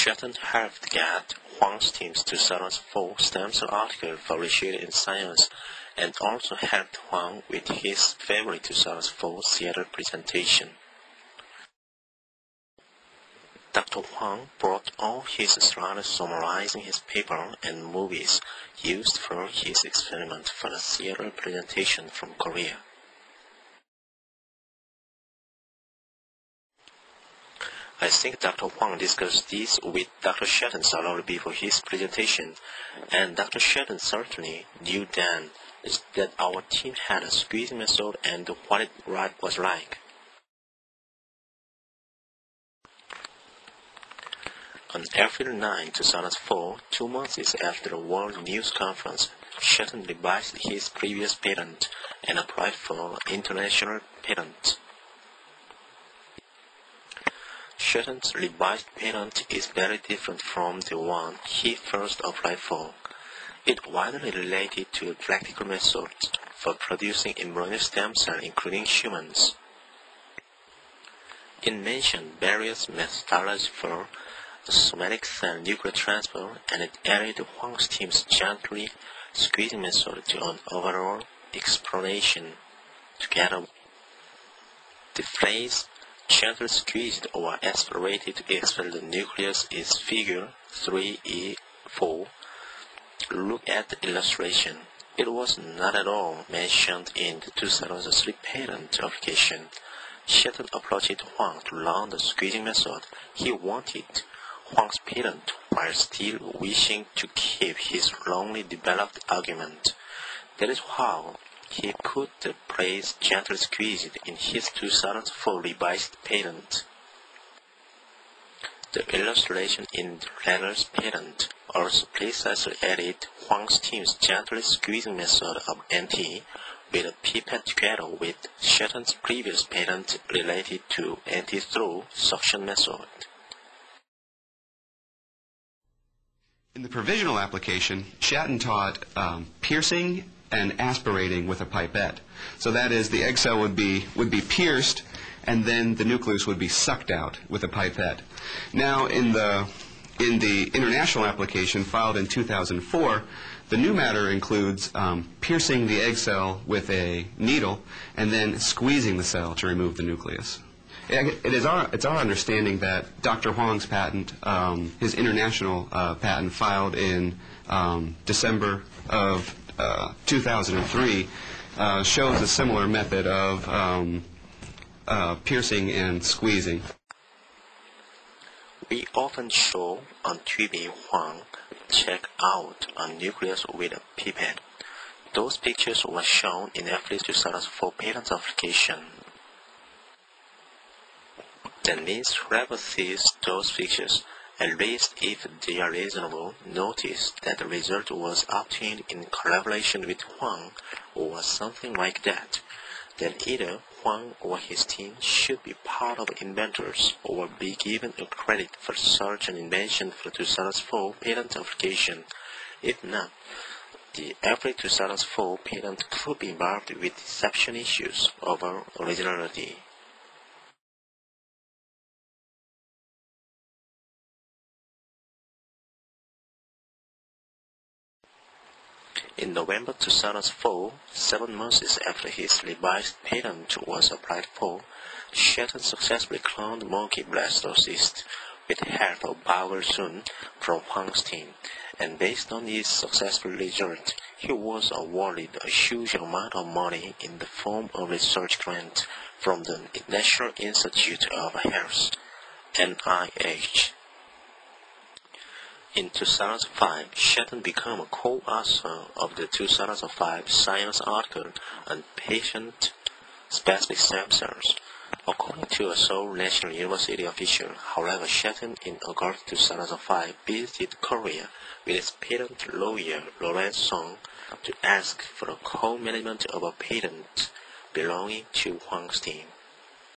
Schatten helped get Hwang's team's 2004 stem cell article published in Science and also helped Hwang with his February 2004 Seattle presentation. Dr. Hwang brought all his slides summarizing his paper and movies used for his experiment for the Seattle presentation from Korea. I think Dr. Hwang discussed this with Dr. Schatten a before his presentation, and Dr. Schatten certainly knew then that our team had a squeezing method and what it was like. On April 9, 2004, two months after the World News Conference, Schatten revised his previous patent and applied for international patent. Schatten's revised patent is very different from the one he first applied for. It widely related to practical methods for producing embryonic stem cells including humans. It mentioned various methodologies for somatic cell nuclear transfer and it added Hwang's team's gently squeezing method to an overall explanation together. The phrase gently squeezed or aspirated to expel the nucleus is figure 3E4. Look at the illustration. It was not at all mentioned in the 2003 patent application. Schatten approached Hwang to learn the squeezing method. He wanted Hwang's patent while still wishing to keep his wrongly developed argument. That is how he put the phrase gently squeezed in his 2004 revised patent. The illustration in latter's patent also precisely added Hwang's team's gently squeezing method of NT with a pipette together with Schatten's previous patent related to anti-through suction method. In the provisional application, Schatten taught um, piercing and aspirating with a pipette. So that is, the egg cell would be, would be pierced, and then the nucleus would be sucked out with a pipette. Now, in the, in the international application filed in 2004, the new matter includes um, piercing the egg cell with a needle and then squeezing the cell to remove the nucleus. It is our, it's our understanding that Dr. Hwang's patent, um, his international uh, patent filed in um, December of 2003, uh, shows a similar method of um, uh, piercing and squeezing. We often show on TV Hwang check out a nucleus with a pipette. Those pictures were shown in every 2004 patent application. That means whoever sees those pictures, at least if they are reasonable, notice that the result was obtained in collaboration with Hwang or something like that. Then either Hwang or his team should be part of inventors or be given a credit for such an invention for 2004 patent application. If not, the every 2004 patent could be involved with deception issues over originality. In November 2004, seven months after his revised patent was applied for, Schatten successfully cloned monkey blastocysts with help of Bauer Sun from Hwang's team, and based on his successful result, he was awarded a huge amount of money in the form of research grant from the National Institute of Health, NIH. In 2005, Schatten became a co-author of the 2005 Science article on patient-specific stem cells. According to a Seoul National University official, however, Schatten in August 2005 visited Korea with his patent lawyer Lawrence Song to ask for a co-management of a patent belonging to Hwang's team.